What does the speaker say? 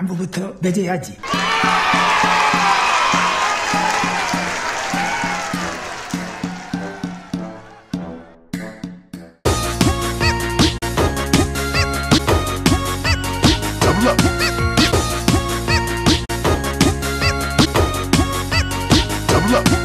안부부터 맺어야지. Look.